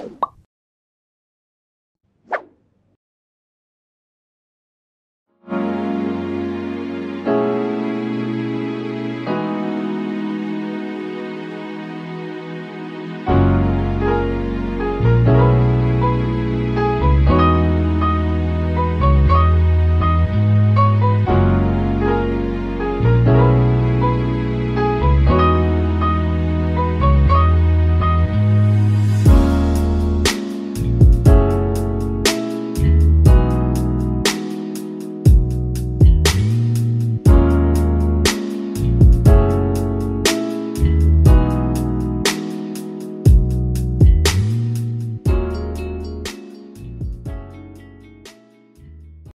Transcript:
you